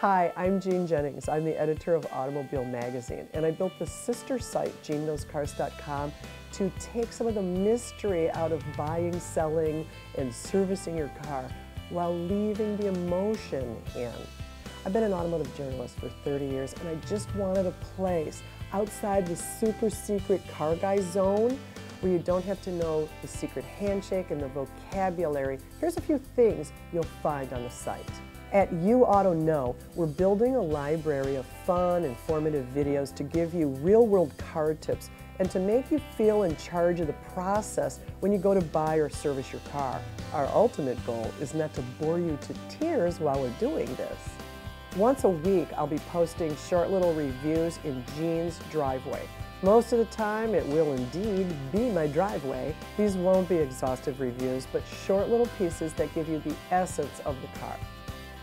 Hi, I'm Jean Jennings. I'm the editor of Automobile Magazine, and I built the sister site, JeanKnowsCars.com, to take some of the mystery out of buying, selling, and servicing your car while leaving the emotion in. I've been an automotive journalist for 30 years, and I just wanted a place outside the super secret car guy zone where you don't have to know the secret handshake and the vocabulary. Here's a few things you'll find on the site. At You Auto Know, we're building a library of fun, informative videos to give you real-world car tips and to make you feel in charge of the process when you go to buy or service your car. Our ultimate goal is not to bore you to tears while we're doing this. Once a week, I'll be posting short little reviews in Jean's driveway. Most of the time, it will indeed be my driveway. These won't be exhaustive reviews, but short little pieces that give you the essence of the car.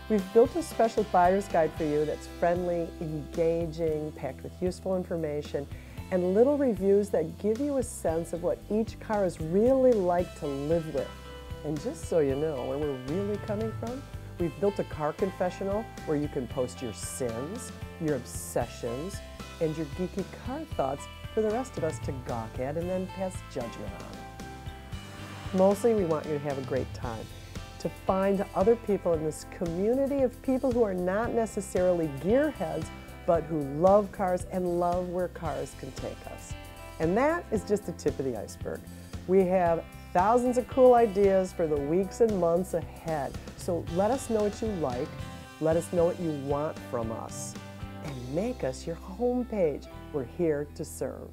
We've built a special buyer's guide for you that's friendly, engaging, packed with useful information, and little reviews that give you a sense of what each car is really like to live with. And just so you know where we're really coming from, we've built a car confessional where you can post your sins, your obsessions, and your geeky car thoughts for the rest of us to gawk at and then pass judgment on. Mostly we want you to have a great time to find other people in this community of people who are not necessarily gearheads, but who love cars and love where cars can take us. And that is just the tip of the iceberg. We have thousands of cool ideas for the weeks and months ahead. So let us know what you like, let us know what you want from us, and make us your homepage. We're here to serve.